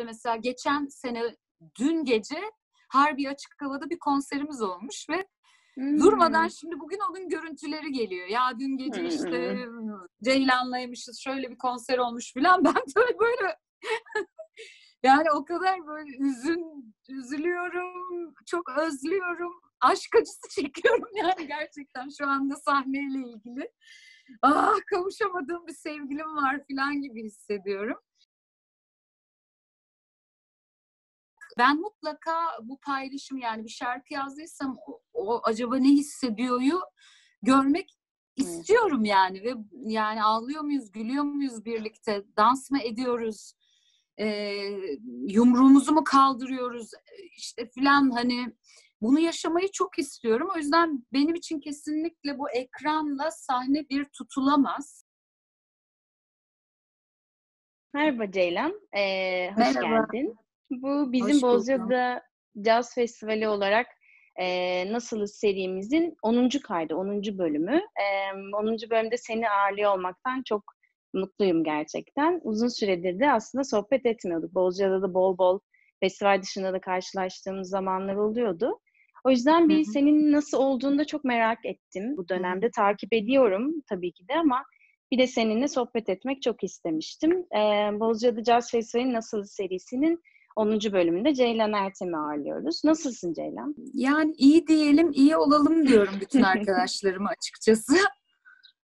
işte mesela geçen sene dün gece Harbi Açık Hava'da bir konserimiz olmuş ve hmm. durmadan şimdi bugün onun görüntüleri geliyor. Ya dün gece işte Ceylan'laymışız şöyle bir konser olmuş filan. Ben tabii böyle yani o kadar böyle üzün, üzülüyorum, çok özlüyorum, aşk acısı çekiyorum yani gerçekten şu anda sahneyle ilgili. Ah kavuşamadığım bir sevgilim var filan gibi hissediyorum. Ben mutlaka bu paylaşım yani bir şarkı yazdıysam o, o acaba ne hissediyoryu görmek istiyorum yani ve yani ağlıyor muyuz, gülüyor muyuz birlikte, dans mı ediyoruz, e, yumruğumuzu mu kaldırıyoruz işte filan hani bunu yaşamayı çok istiyorum. O yüzden benim için kesinlikle bu ekranla sahne bir tutulamaz. Merhaba Ceylan, ee, hoş Merhaba. geldin. Bu bizim hoş Bozcaada Caz Festivali olarak e, Nasılız serimizin 10. kaydı, 10. bölümü. E, 10. bölümde seni ağırlıyor olmaktan çok mutluyum gerçekten. Uzun süredir de aslında sohbet etmiyorduk. Bozcaada da bol bol festival dışında da karşılaştığımız zamanlar oluyordu. O yüzden bir senin nasıl olduğunu da çok merak ettim. Bu dönemde takip ediyorum tabii ki de ama bir de seninle sohbet etmek çok istemiştim. Ee, Bozcaada Jazz Festivali'nin Nasıl serisinin 10. bölümünde Ceylan Ertem'i ağırlıyoruz. Nasılsın Ceylan? Yani iyi diyelim, iyi olalım diyorum bütün arkadaşlarıma açıkçası.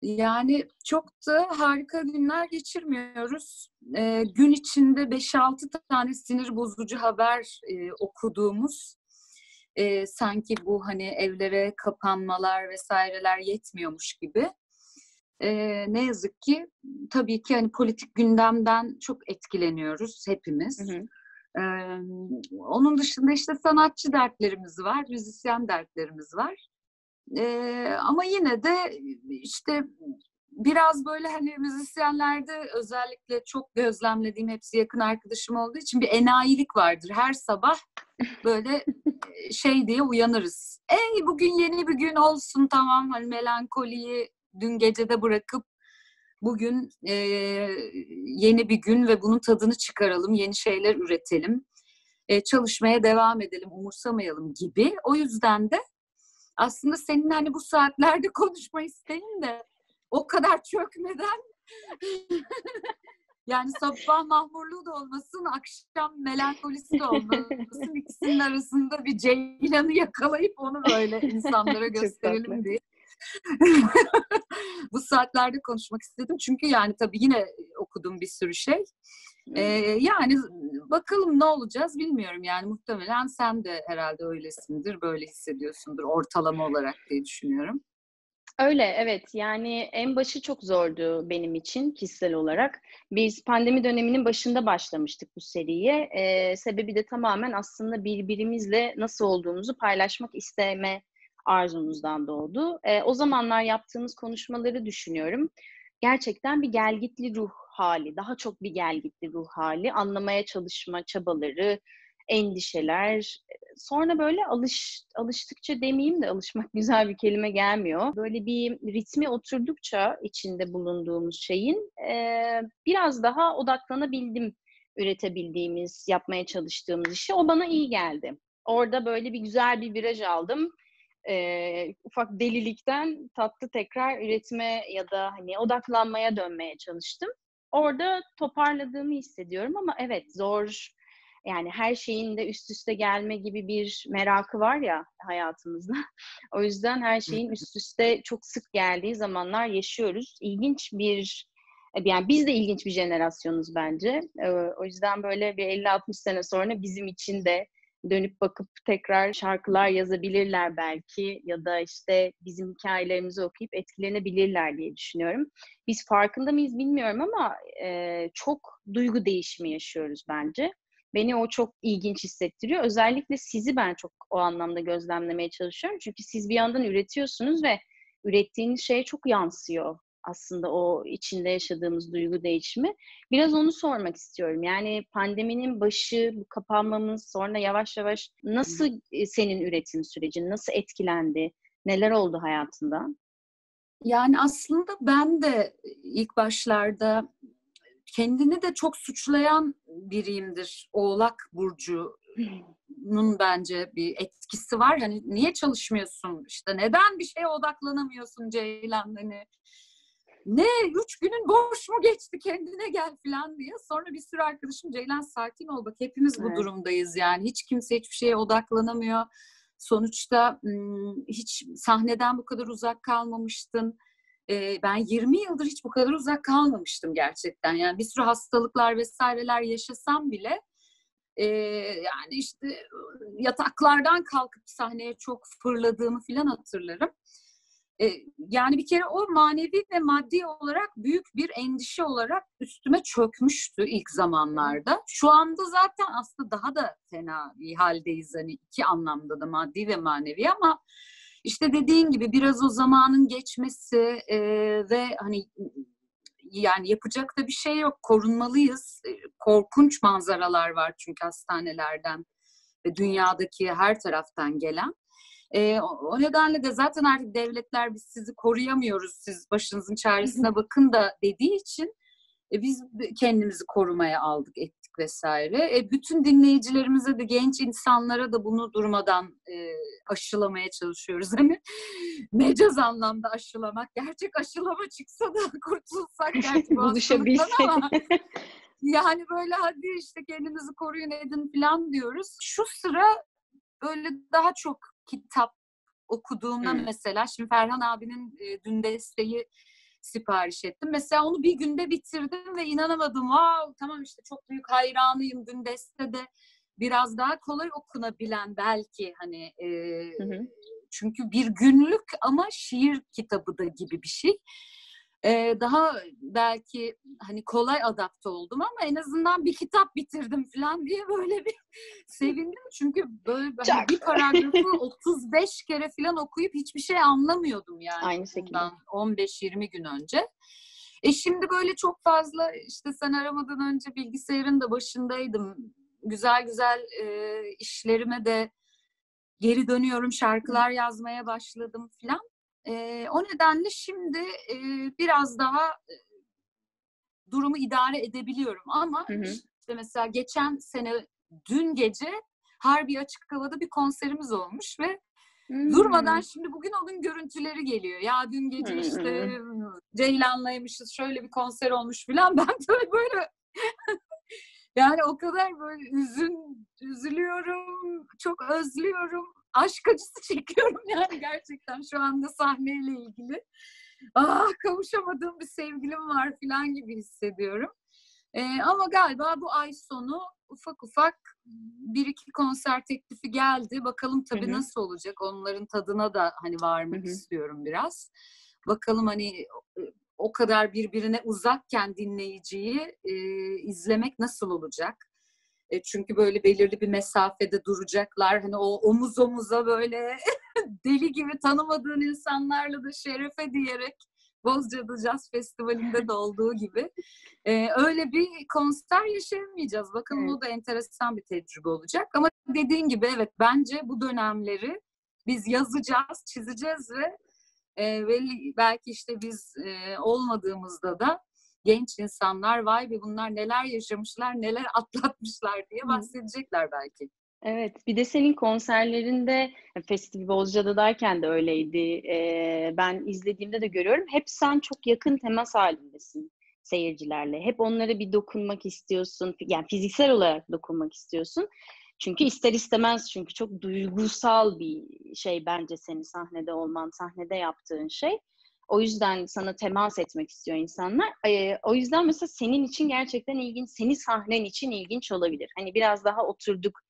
Yani çok da harika günler geçirmiyoruz. Ee, gün içinde 5-6 tane sinir bozucu haber e, okuduğumuz e, sanki bu hani evlere kapanmalar vesaireler yetmiyormuş gibi. E, ne yazık ki tabii ki hani politik gündemden çok etkileniyoruz hepimiz. Hı hı. Ee, onun dışında işte sanatçı dertlerimiz var, müzisyen dertlerimiz var. Ee, ama yine de işte biraz böyle hani müzisyenlerde özellikle çok gözlemlediğim hepsi yakın arkadaşım olduğu için bir enayilik vardır. Her sabah böyle şey diye uyanırız. Ey bugün yeni bir gün olsun tamam hani melankoliyi dün gecede bırakıp bugün e, yeni bir gün ve bunun tadını çıkaralım, yeni şeyler üretelim, e, çalışmaya devam edelim, umursamayalım gibi. O yüzden de aslında senin hani bu saatlerde konuşma isteğin de o kadar çökmeden yani sabah mahmurluğu da olmasın, akşam melankolisi de olmasın. ikisinin arasında bir ceylanı yakalayıp onu böyle insanlara gösterelim diye. bu saatlerde konuşmak istedim. Çünkü yani tabii yine okudum bir sürü şey. Ee, yani bakalım ne olacağız bilmiyorum. Yani muhtemelen sen de herhalde öylesindir, böyle hissediyorsundur ortalama olarak diye düşünüyorum. Öyle evet yani en başı çok zordu benim için kişisel olarak. Biz pandemi döneminin başında başlamıştık bu seriye. Ee, sebebi de tamamen aslında birbirimizle nasıl olduğumuzu paylaşmak isteme arzumuzdan doğdu. E, o zamanlar yaptığımız konuşmaları düşünüyorum. Gerçekten bir gelgitli ruh hali, daha çok bir gelgitli ruh hali, anlamaya çalışma çabaları, endişeler. Sonra böyle alış alıştıkça demeyeyim de alışmak güzel bir kelime gelmiyor. Böyle bir ritmi oturdukça içinde bulunduğumuz şeyin e, biraz daha odaklanabildim üretebildiğimiz, yapmaya çalıştığımız işe. O bana iyi geldi. Orada böyle bir güzel bir viraj aldım e, ufak delilikten tatlı tekrar üretime ya da hani odaklanmaya dönmeye çalıştım. Orada toparladığımı hissediyorum ama evet zor yani her şeyin de üst üste gelme gibi bir merakı var ya hayatımızda. o yüzden her şeyin üst üste çok sık geldiği zamanlar yaşıyoruz. İlginç bir yani biz de ilginç bir jenerasyonuz bence. O yüzden böyle bir 50-60 sene sonra bizim için de dönüp bakıp tekrar şarkılar yazabilirler belki ya da işte bizim hikayelerimizi okuyup etkilenebilirler diye düşünüyorum. Biz farkında mıyız bilmiyorum ama e, çok duygu değişimi yaşıyoruz bence. Beni o çok ilginç hissettiriyor. Özellikle sizi ben çok o anlamda gözlemlemeye çalışıyorum. Çünkü siz bir yandan üretiyorsunuz ve ürettiğiniz şey çok yansıyor aslında o içinde yaşadığımız duygu değişimi. Biraz onu sormak istiyorum. Yani pandeminin başı, bu kapanmamız sonra yavaş yavaş nasıl e, senin üretim sürecin, nasıl etkilendi? Neler oldu hayatında? Yani aslında ben de ilk başlarda kendini de çok suçlayan biriyimdir. Oğlak burcunun bence bir etkisi var. Hani niye çalışmıyorsun? İşte neden bir şeye odaklanamıyorsun Ceylan? Hani ne üç günün boş mu geçti kendine gel falan diye. Sonra bir sürü arkadaşım Ceylan sakin ol bak hepimiz bu evet. durumdayız yani. Hiç kimse hiçbir şeye odaklanamıyor. Sonuçta hiç sahneden bu kadar uzak kalmamıştın. Ben 20 yıldır hiç bu kadar uzak kalmamıştım gerçekten. Yani bir sürü hastalıklar vesaireler yaşasam bile yani işte yataklardan kalkıp sahneye çok fırladığımı falan hatırlarım. E, yani bir kere o manevi ve maddi olarak büyük bir endişe olarak üstüme çökmüştü ilk zamanlarda. Şu anda zaten aslında daha da fena bir haldeyiz hani iki anlamda da maddi ve manevi ama işte dediğin gibi biraz o zamanın geçmesi e, ve hani yani yapacak da bir şey yok. Korunmalıyız. Korkunç manzaralar var çünkü hastanelerden ve dünyadaki her taraftan gelen. E, o nedenle de zaten artık devletler biz sizi koruyamıyoruz, siz başınızın çaresine bakın da dediği için e, biz kendimizi korumaya aldık, ettik vesaire. E, bütün dinleyicilerimize de genç insanlara da bunu durmadan e, aşılamaya çalışıyoruz. Hani mecaz anlamda aşılamak, gerçek aşılama çıksa da kurtulsak gerçi bu hastalıktan ama yani böyle hadi işte kendinizi koruyun edin falan diyoruz. Şu sıra böyle daha çok kitap okuduğumda hmm. mesela şimdi Ferhan abinin e, dün desteği sipariş ettim. Mesela onu bir günde bitirdim ve inanamadım. Wow, tamam işte çok büyük hayranıyım. Dün deste de biraz daha kolay okunabilen belki hani e, hı hı. çünkü bir günlük ama şiir kitabı da gibi bir şey e, daha belki hani kolay adapte oldum ama en azından bir kitap bitirdim falan diye böyle bir sevindim. Çünkü böyle hani bir paragrafı 35 kere falan okuyup hiçbir şey anlamıyordum yani. Aynı şekilde. 15-20 gün önce. E şimdi böyle çok fazla işte sen aramadan önce bilgisayarın da başındaydım. Güzel güzel e, işlerime de geri dönüyorum. Şarkılar yazmaya başladım falan. E, o nedenle şimdi e, biraz daha e, durumu idare edebiliyorum ama hı hı. işte mesela geçen sene dün gece Harbi Açık Hava'da bir konserimiz olmuş ve Hmm. Durmadan şimdi bugün onun görüntüleri geliyor. Ya dün gece hmm. işte Ceylan'laymışız şöyle bir konser olmuş filan. Ben de böyle yani o kadar böyle üzün, üzülüyorum, çok özlüyorum aşk acısı çekiyorum yani gerçekten şu anda sahneyle ilgili. Ah kavuşamadığım bir sevgilim var falan gibi hissediyorum. Ee, ama galiba bu ay sonu ufak ufak bir iki konser teklifi geldi. Bakalım tabii Hı-hı. nasıl olacak. Onların tadına da hani varmak Hı-hı. istiyorum biraz. Bakalım hani o kadar birbirine uzakken dinleyiciyi e, izlemek nasıl olacak? E, çünkü böyle belirli bir mesafede duracaklar. Hani o omuz omuza böyle deli gibi tanımadığın insanlarla da şerefe diyerek Bozcaada Jazz Festivali'nde de olduğu gibi e, öyle bir konser yaşayamayacağız. Bakalım evet. o da enteresan bir tecrübe olacak. Ama dediğin gibi evet bence bu dönemleri biz yazacağız, çizeceğiz ve e, belki işte biz e, olmadığımızda da genç insanlar vay be bunlar neler yaşamışlar, neler atlatmışlar diye bahsedecekler belki. Evet, bir de senin konserlerinde Festival Bozcaada'dayken de öyleydi. Ee, ben izlediğimde de görüyorum. Hep sen çok yakın temas halindesin seyircilerle. Hep onlara bir dokunmak istiyorsun. Yani fiziksel olarak dokunmak istiyorsun. Çünkü ister istemez çünkü çok duygusal bir şey bence senin sahnede olman, sahnede yaptığın şey. O yüzden sana temas etmek istiyor insanlar. E, o yüzden mesela senin için gerçekten ilginç, seni sahnen için ilginç olabilir. Hani biraz daha oturduk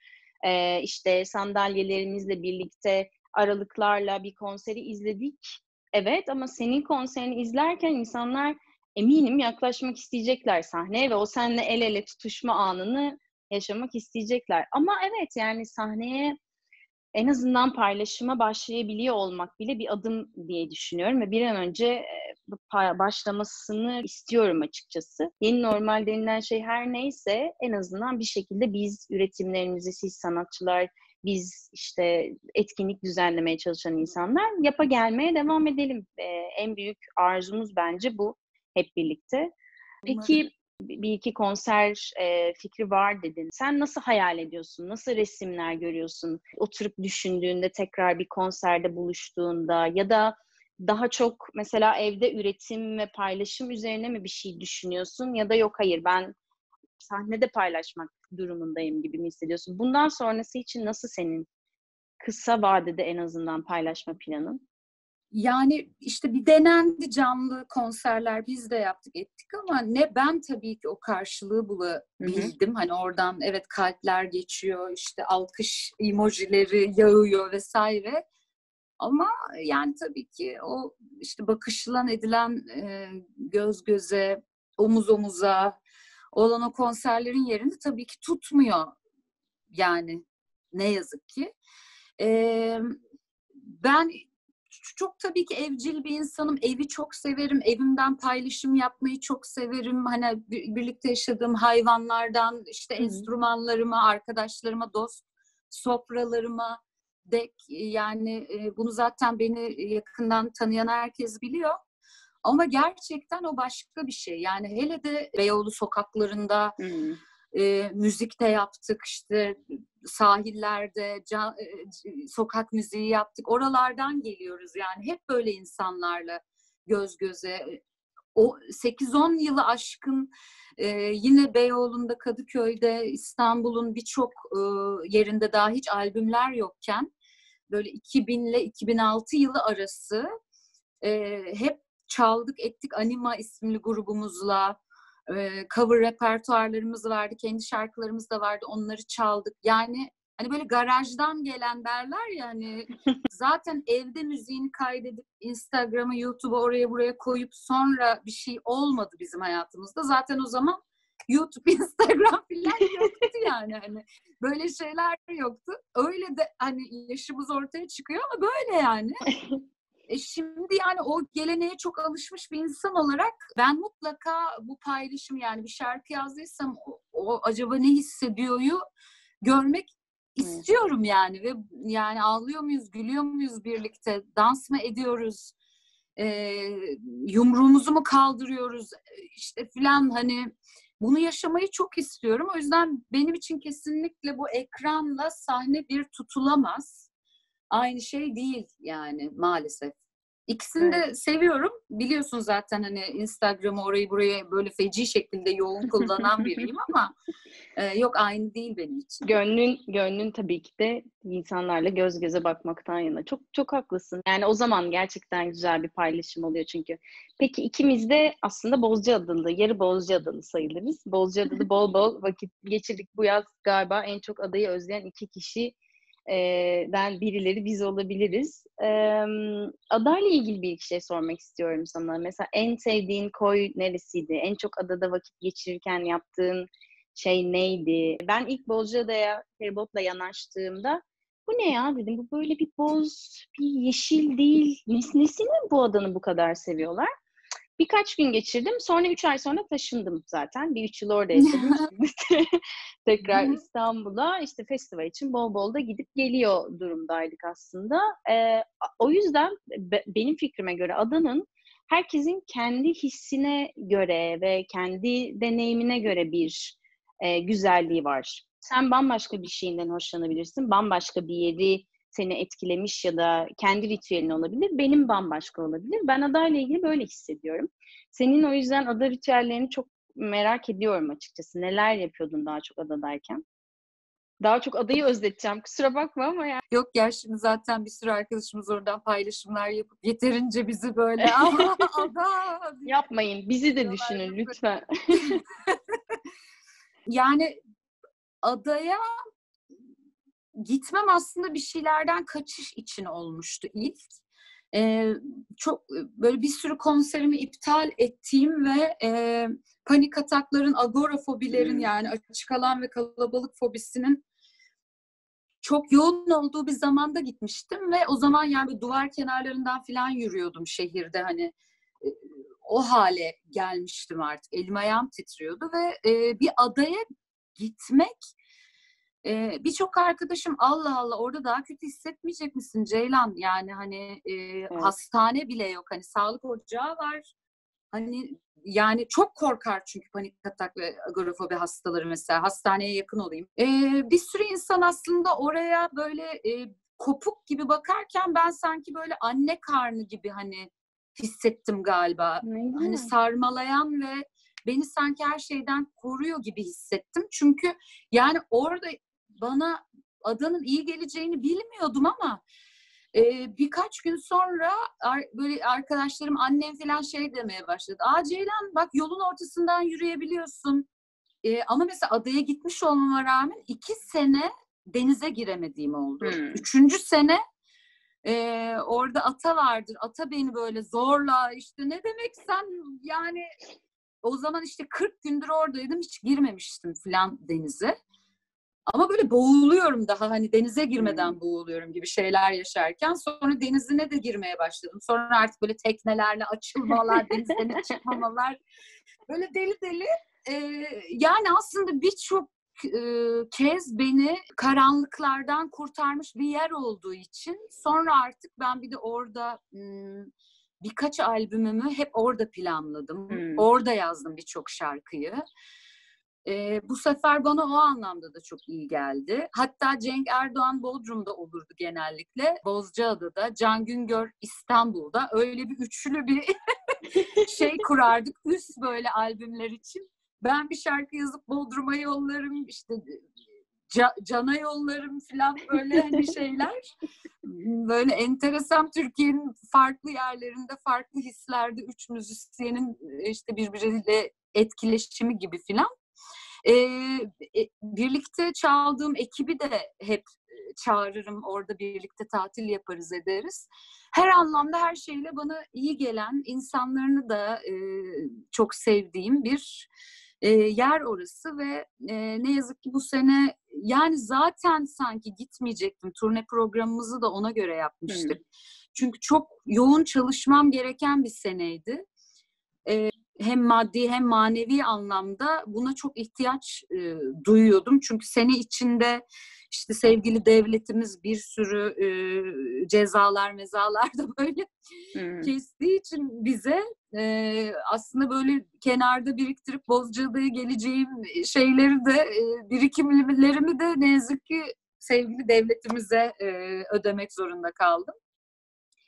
e, işte sandalyelerimizle birlikte aralıklarla bir konseri izledik. Evet ama senin konserini izlerken insanlar eminim yaklaşmak isteyecekler sahneye ve o seninle el ele tutuşma anını yaşamak isteyecekler. Ama evet yani sahneye en azından paylaşıma başlayabiliyor olmak bile bir adım diye düşünüyorum ve bir an önce başlamasını istiyorum açıkçası. Yeni normal denilen şey her neyse en azından bir şekilde biz üretimlerimizi, siz sanatçılar, biz işte etkinlik düzenlemeye çalışan insanlar yapa gelmeye devam edelim. Ee, en büyük arzumuz bence bu hep birlikte. Peki bir iki konser e, fikri var dedin. Sen nasıl hayal ediyorsun? Nasıl resimler görüyorsun? Oturup düşündüğünde tekrar bir konserde buluştuğunda ya da daha çok mesela evde üretim ve paylaşım üzerine mi bir şey düşünüyorsun ya da yok hayır ben sahnede paylaşmak durumundayım gibi mi hissediyorsun? Bundan sonrası için nasıl senin kısa vadede en azından paylaşma planın? Yani işte bir denendi canlı konserler biz de yaptık ettik ama ne ben tabii ki o karşılığı bulabildim. Hı hı. Hani oradan evet kalpler geçiyor işte alkış emojileri yağıyor vesaire. Ama yani tabii ki o işte bakışılan edilen e, göz göze, omuz omuza olan o konserlerin yerini tabii ki tutmuyor. Yani ne yazık ki. E, ben çok tabii ki evcil bir insanım. Evi çok severim. Evimden paylaşım yapmayı çok severim. Hani birlikte yaşadığım hayvanlardan işte Hı-hı. enstrümanlarıma, arkadaşlarıma, dost sofralarıma dek yani bunu zaten beni yakından tanıyan herkes biliyor. Ama gerçekten o başka bir şey. Yani hele de Beyoğlu sokaklarında hmm e, müzik de yaptık işte sahillerde can, e, sokak müziği yaptık. Oralardan geliyoruz yani hep böyle insanlarla göz göze. O 8-10 yılı aşkın e, yine Beyoğlu'nda, Kadıköy'de, İstanbul'un birçok e, yerinde daha hiç albümler yokken böyle 2000 ile 2006 yılı arası e, hep çaldık ettik Anima isimli grubumuzla e, cover repertuarlarımız vardı, kendi şarkılarımız da vardı, onları çaldık. Yani hani böyle garajdan gelen derler ya hani zaten evde müziğini kaydedip Instagram'a, YouTube'a oraya buraya koyup sonra bir şey olmadı bizim hayatımızda. Zaten o zaman YouTube, Instagram falan yoktu yani hani böyle şeyler yoktu. Öyle de hani yaşımız ortaya çıkıyor ama böyle yani. E şimdi yani o geleneğe çok alışmış bir insan olarak ben mutlaka bu paylaşım yani bir şarkı yazdıysam o, o acaba ne hissediyoryu görmek istiyorum yani ve yani ağlıyor muyuz, gülüyor muyuz birlikte, dans mı ediyoruz, e, yumruğumuzu mu kaldırıyoruz işte filan hani bunu yaşamayı çok istiyorum. O yüzden benim için kesinlikle bu ekranla sahne bir tutulamaz aynı şey değil yani maalesef. İkisini evet. de seviyorum. Biliyorsun zaten hani Instagram'ı orayı buraya böyle feci şekilde yoğun kullanan biriyim ama e, yok aynı değil benim için. Gönlün gönlün tabii ki de insanlarla göz göze bakmaktan yana. Çok çok haklısın. Yani o zaman gerçekten güzel bir paylaşım oluyor çünkü. Peki ikimiz de aslında Bozca adalı, yarı Bozca adalı sayılırız. Bozca adalı bol bol vakit geçirdik bu yaz galiba en çok adayı özleyen iki kişi den birileri biz olabiliriz. Adayla ilgili bir şey sormak istiyorum sana. Mesela en sevdiğin koy neresiydi? En çok adada vakit geçirirken yaptığın şey neydi? Ben ilk Bozcaada'ya feribotla yanaştığımda bu ne ya dedim. Bu böyle bir boz, bir yeşil değil. Nesini bu adanı bu kadar seviyorlar? Birkaç gün geçirdim. Sonra üç ay sonra taşındım zaten. Bir üç yıl orada yaşadım. tekrar İstanbul'a işte festival için bol bol da gidip geliyor durumdaydık aslında. Ee, o yüzden be, benim fikrime göre adanın herkesin kendi hissine göre ve kendi deneyimine göre bir e, güzelliği var. Sen bambaşka bir şeyinden hoşlanabilirsin. Bambaşka bir yeri seni etkilemiş ya da kendi ritüelin olabilir. Benim bambaşka olabilir. Ben adayla ilgili böyle hissediyorum. Senin o yüzden ada ritüellerini çok merak ediyorum açıkçası. Neler yapıyordun daha çok adadayken? Daha çok adayı özleteceğim. Kusura bakma ama ya. Yok ya şimdi zaten bir sürü arkadaşımız oradan paylaşımlar yapıp yeterince bizi böyle ada yapmayın. Bizi de düşünün lütfen. yani adaya gitmem aslında bir şeylerden kaçış için olmuştu ilk. Ee, çok böyle bir sürü konserimi iptal ettiğim ve e, panik atakların, agorafobilerin hmm. yani açık alan ve kalabalık fobisinin çok yoğun olduğu bir zamanda gitmiştim ve o zaman yani duvar kenarlarından falan yürüyordum şehirde hani o hale gelmiştim artık. Elim ayağım titriyordu ve e, bir adaya gitmek ee, Birçok arkadaşım Allah Allah orada daha kötü hissetmeyecek misin Ceylan? Yani hani e, evet. hastane bile yok. Hani sağlık ocağı var. Hani yani çok korkar çünkü panik atak ve agorafobi hastaları mesela hastaneye yakın olayım. Ee, bir sürü insan aslında oraya böyle e, kopuk gibi bakarken ben sanki böyle anne karnı gibi hani hissettim galiba. Ne Hani sarmalayan ve beni sanki her şeyden koruyor gibi hissettim. Çünkü yani orada bana adanın iyi geleceğini bilmiyordum ama e, birkaç gün sonra ar, böyle arkadaşlarım annem falan şey demeye başladı. Aa Ceylan bak yolun ortasından yürüyebiliyorsun. E, ama mesela adaya gitmiş olmama rağmen iki sene denize giremediğim oldu. Hmm. Üçüncü sene e, orada ata vardır. Ata beni böyle zorla işte ne demek sen yani o zaman işte 40 gündür oradaydım hiç girmemiştim falan denize. Ama böyle boğuluyorum daha hani denize girmeden Hmm. boğuluyorum gibi şeyler yaşarken sonra denizine de girmeye başladım. Sonra artık böyle teknelerle açılmalar, denizden çıkmamalar böyle deli deli. Ee, yani aslında birçok e, kez beni karanlıklardan kurtarmış bir yer olduğu için sonra artık ben bir de orada hmm, birkaç albümümü hep orada planladım. Hmm. Orada yazdım birçok şarkıyı. Ee, bu sefer bana o anlamda da çok iyi geldi. Hatta Cenk Erdoğan Bodrum'da olurdu genellikle. Bozcaada'da, Can Güngör İstanbul'da. Öyle bir üçlü bir şey kurardık. Üst böyle albümler için. Ben bir şarkı yazıp Bodrum'a yollarım, işte Ca- Can'a yollarım falan böyle hani şeyler. Böyle enteresan Türkiye'nin farklı yerlerinde, farklı hislerde üç müzisyenin işte birbiriyle etkileşimi gibi filan. E, birlikte çaldığım ekibi de hep çağırırım. Orada birlikte tatil yaparız ederiz. Her anlamda her şeyle bana iyi gelen, insanlarını da e, çok sevdiğim bir e, yer orası ve e, ne yazık ki bu sene yani zaten sanki gitmeyecektim. Turne programımızı da ona göre yapmıştık. Çünkü çok yoğun çalışmam gereken bir seneydi. E, hem maddi hem manevi anlamda buna çok ihtiyaç e, duyuyordum. Çünkü sene içinde işte sevgili devletimiz bir sürü e, cezalar mezalar da böyle Hmm. kestiği için bize e, aslında böyle kenarda biriktirip Bozcaada'ya geleceğim şeyleri de e, birikimlerimi de ne yazık ki sevgili devletimize e, ödemek zorunda kaldım.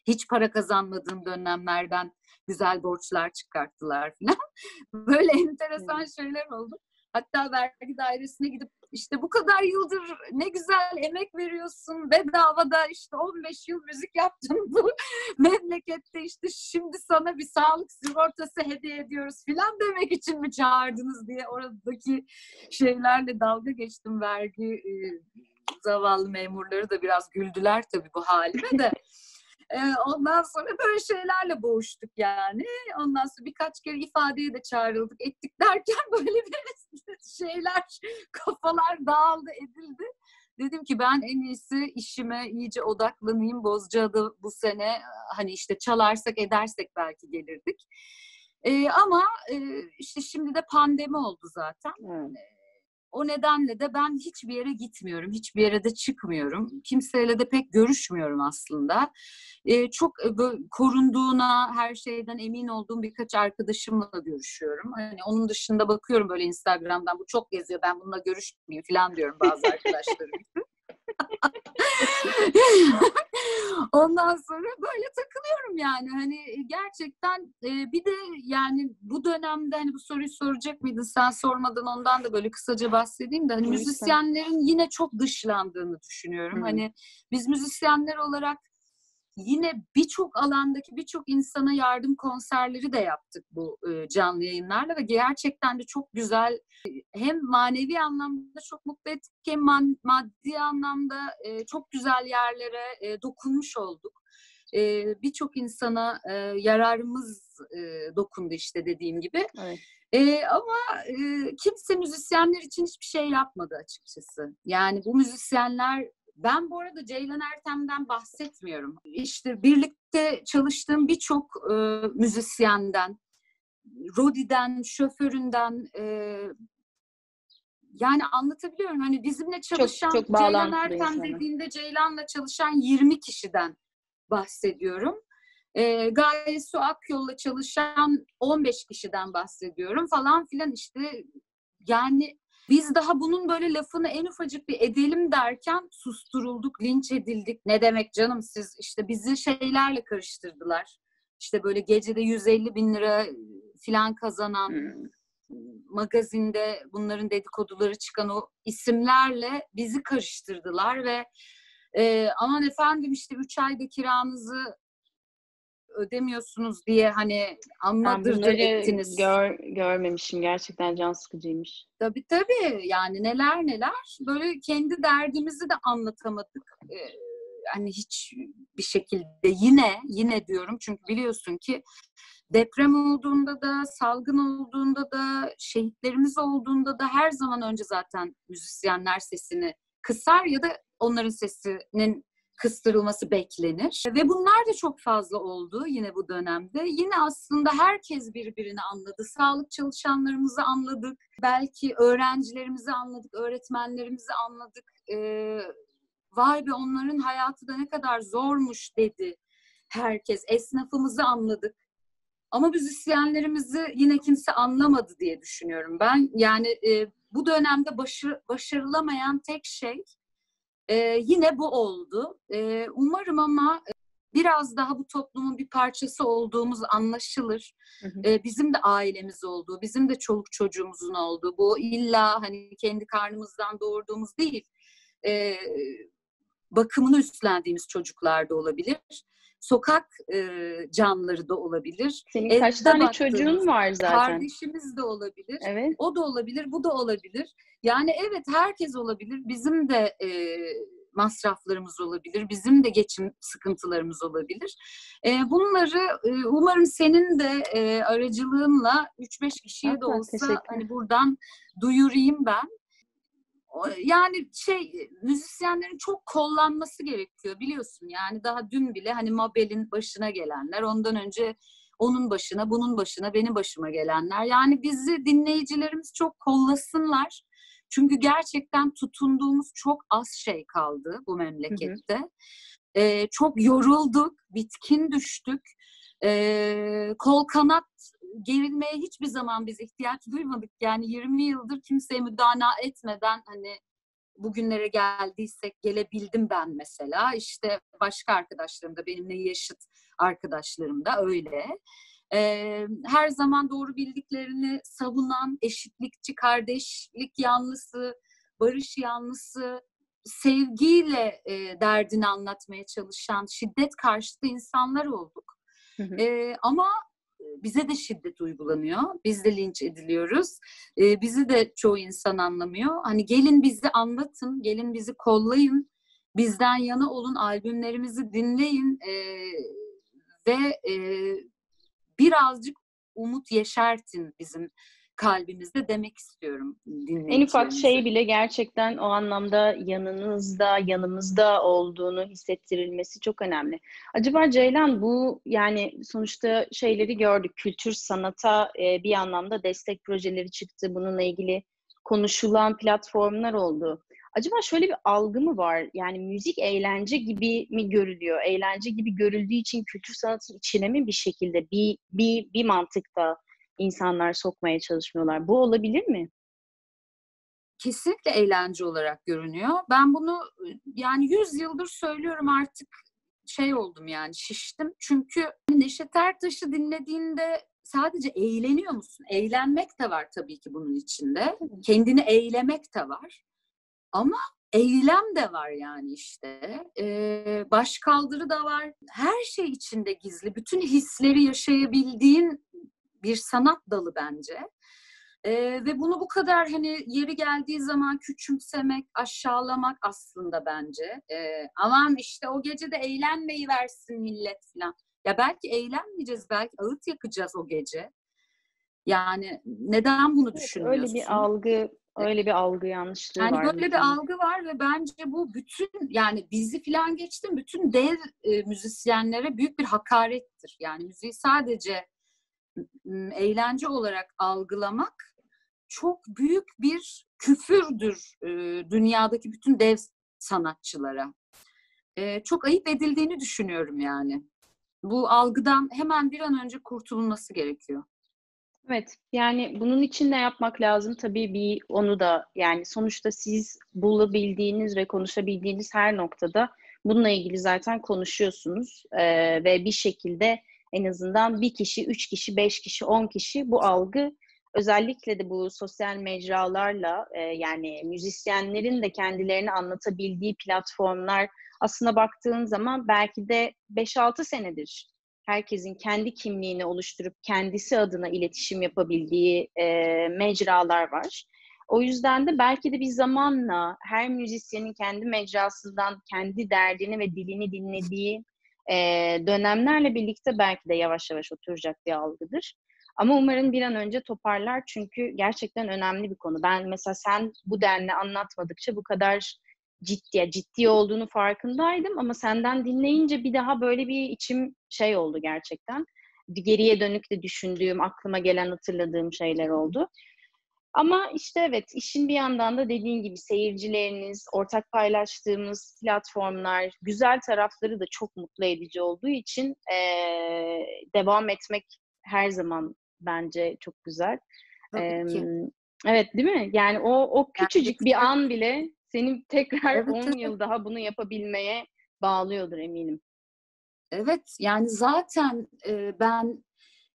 Hiç para kazanmadığım dönemlerden güzel borçlar çıkarttılar falan. Böyle enteresan şeyler oldu. Hatta vergi dairesine gidip işte bu kadar yıldır ne güzel emek veriyorsun bedavada işte 15 yıl müzik yaptın bu memlekette işte şimdi sana bir sağlık sigortası hediye ediyoruz filan demek için mi çağırdınız diye oradaki şeylerle dalga geçtim vergi zavallı memurları da biraz güldüler tabii bu halime de. E, ondan sonra böyle şeylerle boğuştuk yani. Ondan sonra birkaç kere ifadeye de çağrıldık ettik derken böyle bir şeyler kafalar dağıldı edildi. Dedim ki ben en iyisi işime iyice odaklanayım. Bozcaada bu sene hani işte çalarsak edersek belki gelirdik. E, ama e, işte şimdi de pandemi oldu zaten. Hmm. O nedenle de ben hiçbir yere gitmiyorum, hiçbir yere de çıkmıyorum. Kimseyle de pek görüşmüyorum aslında. Ee, çok e, korunduğuna, her şeyden emin olduğum birkaç arkadaşımla da görüşüyorum. Hani onun dışında bakıyorum böyle Instagram'dan bu çok geziyor, ben bununla görüşmeyeyim falan diyorum bazı arkadaşlarım. Ondan sonra böyle takılıyorum yani hani gerçekten e, bir de yani bu dönemde hani bu soruyu soracak mıydın sen sormadan ondan da böyle kısaca bahsedeyim de hani müzisyenlerin yine çok dışlandığını düşünüyorum. Hı. Hani biz müzisyenler olarak yine birçok alandaki birçok insana yardım konserleri de yaptık bu e, canlı yayınlarla ve gerçekten de çok güzel e, hem manevi anlamda çok mutlu ettik hem man- maddi anlamda e, çok güzel yerlere e, dokunmuş olduk. E, birçok insana e, yararımız e, dokundu işte dediğim gibi. Evet. E, ama e, kimse müzisyenler için hiçbir şey yapmadı açıkçası. Yani bu müzisyenler ben bu arada Ceylan Ertem'den bahsetmiyorum. İşte birlikte çalıştığım birçok e, müzisyenden, Rodi'den, şoföründen e, yani anlatabiliyorum. Hani bizimle çalışan çok Ceylan bağlantılı Ertem insanlar. dediğinde Ceylan'la çalışan 20 kişiden bahsediyorum. E, Gaye Su Akyol'la çalışan 15 kişiden bahsediyorum falan filan işte yani biz daha bunun böyle lafını en ufacık bir edelim derken susturulduk, linç edildik. Ne demek canım siz işte bizi şeylerle karıştırdılar. İşte böyle gecede 150 bin lira filan kazanan hmm. magazinde bunların dedikoduları çıkan o isimlerle bizi karıştırdılar ve e, aman efendim işte 3 ayda kiranızı ödemiyorsunuz diye hani anladırdı ettiniz. Gör, görmemişim. Gerçekten can sıkıcıymış. Tabii tabii. Yani neler neler. Böyle kendi derdimizi de anlatamadık. Ee, hani hiç bir şekilde yine yine diyorum çünkü biliyorsun ki deprem olduğunda da salgın olduğunda da şehitlerimiz olduğunda da her zaman önce zaten müzisyenler sesini kısar ya da onların sesinin kıstırılması beklenir. Ve bunlar da çok fazla oldu yine bu dönemde. Yine aslında herkes birbirini anladı. Sağlık çalışanlarımızı anladık. Belki öğrencilerimizi anladık, öğretmenlerimizi anladık. Ee, vay be onların hayatı da ne kadar zormuş dedi herkes. Esnafımızı anladık. Ama müzisyenlerimizi yine kimse anlamadı diye düşünüyorum ben. Yani e, bu dönemde başarı, başarılamayan tek şey e, yine bu oldu. E, umarım ama biraz daha bu toplumun bir parçası olduğumuz anlaşılır. Hı hı. E, bizim de ailemiz olduğu, bizim de çoluk çocuğumuzun olduğu. Bu illa hani kendi karnımızdan doğurduğumuz değil. E, bakımını üstlendiğimiz çocuklar da olabilir. Sokak e, canlıları da olabilir. Senin Evde kaç tane çocuğun var zaten? Kardeşimiz de olabilir. Evet. O da olabilir, bu da olabilir. Yani evet herkes olabilir. Bizim de e, masraflarımız olabilir. Bizim de geçim sıkıntılarımız olabilir. E, bunları e, umarım senin de e, aracılığınla 3-5 kişiye de olsa hani buradan duyurayım ben yani şey müzisyenlerin çok kollanması gerekiyor biliyorsun. Yani daha dün bile hani Mabel'in başına gelenler ondan önce onun başına bunun başına benim başıma gelenler. Yani bizi dinleyicilerimiz çok kollasınlar. Çünkü gerçekten tutunduğumuz çok az şey kaldı bu memlekette hı. hı. Ee, çok yorulduk bitkin düştük. Ee, kol kanat gerilmeye hiçbir zaman biz ihtiyaç duymadık. Yani 20 yıldır kimseye müdana etmeden hani bugünlere geldiysek gelebildim ben mesela. İşte başka arkadaşlarım da benimle yaşıt arkadaşlarım da öyle. Ee, her zaman doğru bildiklerini savunan eşitlikçi, kardeşlik yanlısı, barış yanlısı, sevgiyle e, derdini anlatmaya çalışan şiddet karşıtı insanlar olduk. Hı hı. E, ama bize de şiddet uygulanıyor. Biz de linç ediliyoruz. E, bizi de çoğu insan anlamıyor. Hani gelin bizi anlatın, gelin bizi kollayın, bizden yana olun, albümlerimizi dinleyin e, ve e, birazcık umut yeşertin bizim kalbimizde demek istiyorum. En ufak şey bile gerçekten o anlamda yanınızda, yanımızda olduğunu hissettirilmesi çok önemli. Acaba Ceylan bu yani sonuçta şeyleri gördük. Kültür, sanata e, bir anlamda destek projeleri çıktı. Bununla ilgili konuşulan platformlar oldu. Acaba şöyle bir algı mı var? Yani müzik eğlence gibi mi görülüyor? Eğlence gibi görüldüğü için kültür sanatın içine mi bir şekilde bir bir bir mantıkta insanlar sokmaya çalışmıyorlar. Bu olabilir mi? Kesinlikle eğlence olarak görünüyor. Ben bunu yani yüz yıldır söylüyorum artık şey oldum yani şiştim. Çünkü Neşet Ertaş'ı dinlediğinde sadece eğleniyor musun? Eğlenmek de var tabii ki bunun içinde. Kendini eğlemek de var. Ama eylem de var yani işte. Ee, baş kaldırı da var. Her şey içinde gizli. Bütün hisleri yaşayabildiğin bir sanat dalı bence. Ee, ve bunu bu kadar hani yeri geldiği zaman küçümsemek, aşağılamak aslında bence. Ee, aman işte o gece de eğlenmeyi versin millet falan. Ya belki eğlenmeyeceğiz, belki ağıt yakacağız o gece. Yani neden bunu evet, düşünüyorsun? Öyle bir algı, öyle bir algı yanlışlığı yani var. Yani böyle bir algı var ve bence bu bütün yani bizi falan geçtim bütün dev e, müzisyenlere büyük bir hakarettir. Yani müziği sadece eğlence olarak algılamak çok büyük bir küfürdür e, dünyadaki bütün dev sanatçılara. Çok ayıp edildiğini düşünüyorum yani. Bu algıdan hemen bir an önce kurtulması gerekiyor. Evet, yani bunun için ne yapmak lazım? Tabii bir onu da yani sonuçta siz bulabildiğiniz ve konuşabildiğiniz her noktada bununla ilgili zaten konuşuyorsunuz ee, ve bir şekilde en azından bir kişi, üç kişi, beş kişi, on kişi bu algı özellikle de bu sosyal mecralarla e, yani müzisyenlerin de kendilerini anlatabildiği platformlar aslında baktığın zaman belki de 5-6 senedir herkesin kendi kimliğini oluşturup kendisi adına iletişim yapabildiği e, mecralar var. O yüzden de belki de bir zamanla her müzisyenin kendi mecrasından kendi derdini ve dilini dinlediği e, dönemlerle birlikte belki de yavaş yavaş oturacak bir algıdır. Ama umarım bir an önce toparlar çünkü gerçekten önemli bir konu. Ben mesela sen bu denli anlatmadıkça bu kadar ciddi, ciddi olduğunu farkındaydım ama senden dinleyince bir daha böyle bir içim şey oldu gerçekten. Geriye dönük de düşündüğüm, aklıma gelen, hatırladığım şeyler oldu. Ama işte evet işin bir yandan da dediğin gibi seyircileriniz, ortak paylaştığımız platformlar, güzel tarafları da çok mutlu edici olduğu için ee, devam etmek her zaman bence çok güzel. Ee, evet değil mi? Yani o o küçücük bir an bile seni tekrar evet, 10 yıl daha bunu yapabilmeye bağlıyordur eminim. Evet yani zaten e, ben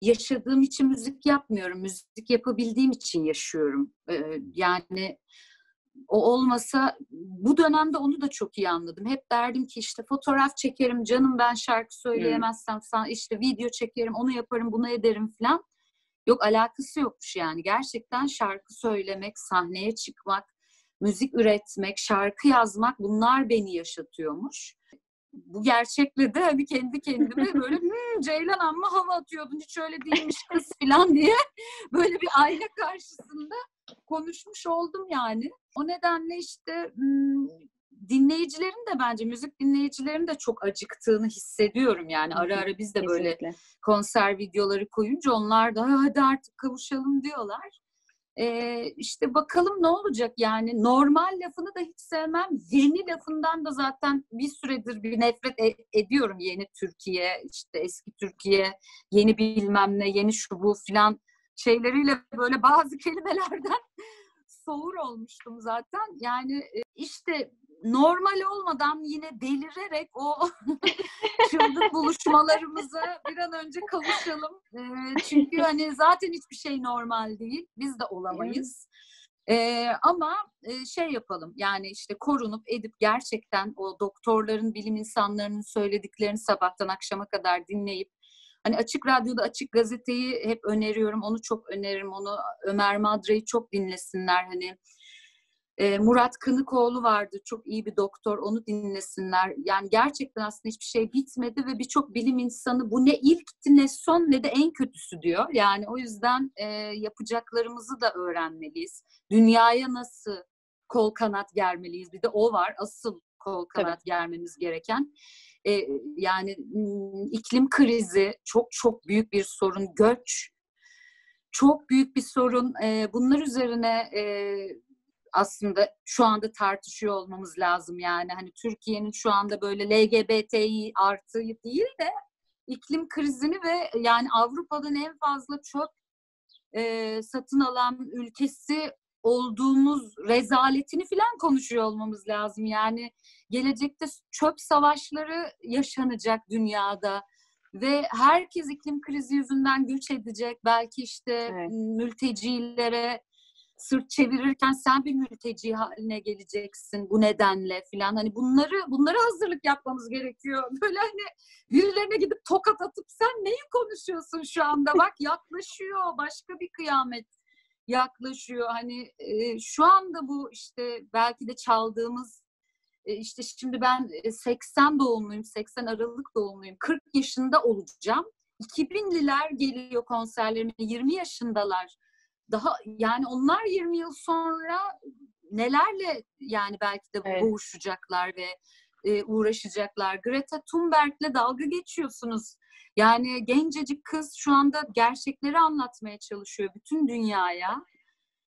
yaşadığım için müzik yapmıyorum. Müzik yapabildiğim için yaşıyorum. E, yani o olmasa bu dönemde onu da çok iyi anladım. Hep derdim ki işte fotoğraf çekerim canım ben şarkı söyleyemezsem hmm. işte video çekerim onu yaparım bunu ederim falan. Yok alakası yokmuş yani. Gerçekten şarkı söylemek, sahneye çıkmak, müzik üretmek, şarkı yazmak bunlar beni yaşatıyormuş. Bu gerçekle de hani kendi kendime böyle hmm, Ceylan amma hava atıyordun hiç öyle değilmiş kız falan diye böyle bir ayna karşısında konuşmuş oldum yani. O nedenle işte dinleyicilerin de bence müzik dinleyicilerin de çok acıktığını hissediyorum yani ara ara biz de böyle Kesinlikle. konser videoları koyunca onlar da hadi artık kavuşalım diyorlar. Ee, işte bakalım ne olacak? Yani normal lafını da hiç sevmem. Yeni lafından da zaten bir süredir bir nefret e- ediyorum. Yeni Türkiye işte eski Türkiye yeni bilmem ne yeni şu bu filan şeyleriyle böyle bazı kelimelerden soğur olmuştum zaten. Yani işte normal olmadan yine delirerek o çılgın buluşmalarımıza bir an önce kavuşalım. E, çünkü hani zaten hiçbir şey normal değil. Biz de olamayız. E, ama şey yapalım yani işte korunup edip gerçekten o doktorların, bilim insanlarının söylediklerini sabahtan akşama kadar dinleyip Hani Açık Radyo'da Açık Gazete'yi hep öneriyorum. Onu çok öneririm. Onu Ömer Madre'yi çok dinlesinler. Hani e, Murat Kınıkoğlu vardı. Çok iyi bir doktor. Onu dinlesinler. Yani gerçekten aslında hiçbir şey bitmedi ve birçok bilim insanı bu ne ilkti ne son ne de en kötüsü diyor. Yani o yüzden e, yapacaklarımızı da öğrenmeliyiz. Dünyaya nasıl kol kanat germeliyiz? Bir de o var. Asıl kol kanat Tabii. germemiz gereken. E, yani iklim krizi çok çok büyük bir sorun. Göç çok büyük bir sorun. E, bunlar üzerine e, aslında şu anda tartışıyor olmamız lazım. Yani hani Türkiye'nin şu anda böyle LGBTİ artı değil de iklim krizini ve yani Avrupa'nın en fazla çöp e, satın alan ülkesi olduğumuz rezaletini falan konuşuyor olmamız lazım. Yani gelecekte çöp savaşları yaşanacak dünyada ve herkes iklim krizi yüzünden göç edecek. Belki işte evet. mültecilere sırt çevirirken sen bir mülteci haline geleceksin bu nedenle filan. Hani bunları bunları hazırlık yapmamız gerekiyor. Böyle hani birilerine gidip tokat atıp sen neyi konuşuyorsun şu anda? Bak yaklaşıyor başka bir kıyamet yaklaşıyor. Hani e, şu anda bu işte belki de çaldığımız e, işte şimdi ben 80 doğumluyum, 80 Aralık doğumluyum. 40 yaşında olacağım. 2000'liler geliyor konserlerime, 20 yaşındalar daha yani onlar 20 yıl sonra nelerle yani belki de evet. boğuşacaklar ve e, uğraşacaklar. Greta Thunberg'le dalga geçiyorsunuz. Yani gencecik kız şu anda gerçekleri anlatmaya çalışıyor bütün dünyaya.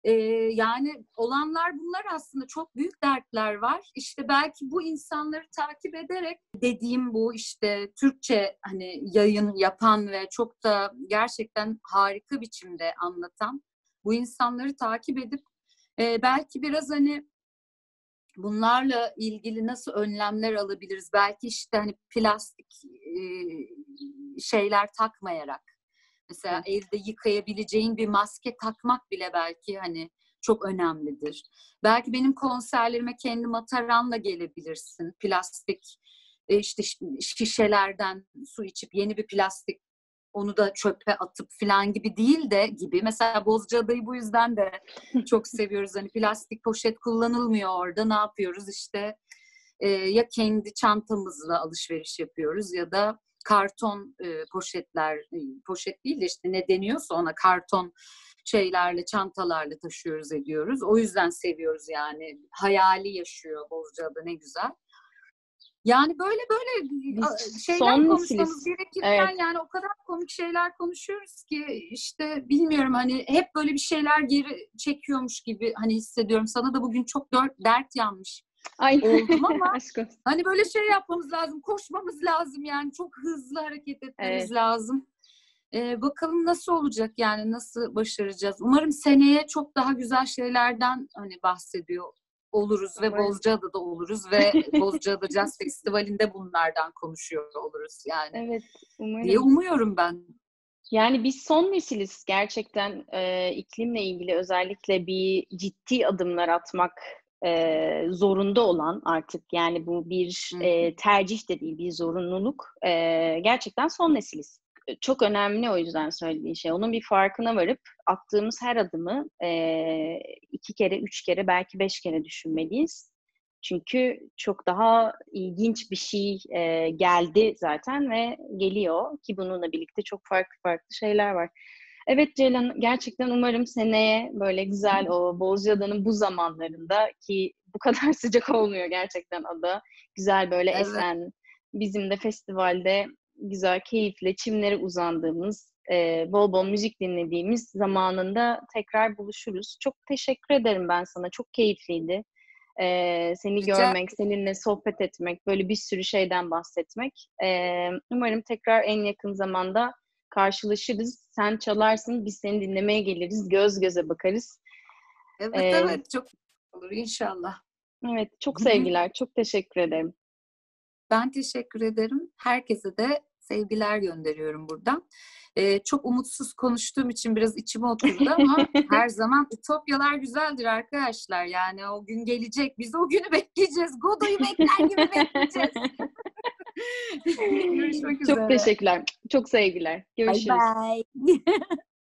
Ee, yani olanlar bunlar aslında çok büyük dertler var. İşte belki bu insanları takip ederek dediğim bu işte Türkçe hani yayın yapan ve çok da gerçekten harika biçimde anlatan bu insanları takip edip e, belki biraz hani bunlarla ilgili nasıl önlemler alabiliriz? Belki işte hani plastik e, şeyler takmayarak mesela elde yıkayabileceğin bir maske takmak bile belki hani çok önemlidir. Belki benim konserlerime kendi mataranla gelebilirsin. Plastik işte şişelerden su içip yeni bir plastik onu da çöpe atıp falan gibi değil de gibi. Mesela Bozcaada'yı bu yüzden de çok seviyoruz. Hani plastik poşet kullanılmıyor orada. Ne yapıyoruz? İşte e, ya kendi çantamızla alışveriş yapıyoruz ya da karton e, poşetler, e, poşet değil de işte ne deniyorsa ona karton şeylerle, çantalarla taşıyoruz ediyoruz. O yüzden seviyoruz yani. Hayali yaşıyor Bozcaada ne güzel. Yani böyle böyle Biz şeyler son konuşmamız misiniz? gerekirken evet. yani o kadar komik şeyler konuşuyoruz ki işte bilmiyorum hani hep böyle bir şeyler geri çekiyormuş gibi hani hissediyorum. Sana da bugün çok dert, yanmış Aynen. oldum ama hani böyle şey yapmamız lazım, koşmamız lazım yani çok hızlı hareket etmemiz evet. lazım. Ee, bakalım nasıl olacak yani nasıl başaracağız. Umarım seneye çok daha güzel şeylerden hani bahsediyor oluruz ve evet. Bozcaada'da oluruz ve Bozcaada Jazz Festivali'nde bunlardan konuşuyor oluruz yani. Evet, umarım. diye umuyorum ben. Yani biz son nesiliz gerçekten e, iklimle ilgili özellikle bir ciddi adımlar atmak e, zorunda olan artık yani bu bir e, tercih de değil bir zorunluluk e, gerçekten son nesiliz çok önemli o yüzden söylediğin şey. Onun bir farkına varıp attığımız her adımı e, iki kere, üç kere, belki beş kere düşünmeliyiz. Çünkü çok daha ilginç bir şey e, geldi zaten ve geliyor ki bununla birlikte çok farklı farklı şeyler var. Evet Ceylan gerçekten umarım seneye böyle güzel o Bozcaada'nın bu zamanlarında ki bu kadar sıcak olmuyor gerçekten ada. Güzel böyle evet. esen bizim de festivalde güzel, keyifle çimlere uzandığımız, e, bol bol müzik dinlediğimiz zamanında tekrar buluşuruz. Çok teşekkür ederim ben sana. Çok keyifliydi. E, seni Rica görmek, seninle sohbet etmek, böyle bir sürü şeyden bahsetmek. E, umarım tekrar en yakın zamanda karşılaşırız. Sen çalarsın, biz seni dinlemeye geliriz, göz göze bakarız. Evet, ee, evet. Çok olur inşallah. Evet, çok sevgiler. çok teşekkür ederim. Ben teşekkür ederim. Herkese de sevgiler gönderiyorum buradan. Ee, çok umutsuz konuştuğum için biraz içime oturdu ama her zaman ütopyalar güzeldir arkadaşlar. Yani o gün gelecek. Biz o günü bekleyeceğiz. Godoy'u bekler gibi bekleyeceğiz. Görüşmek üzere. Çok teşekkürler. Çok sevgiler. Görüşürüz. Bye bye.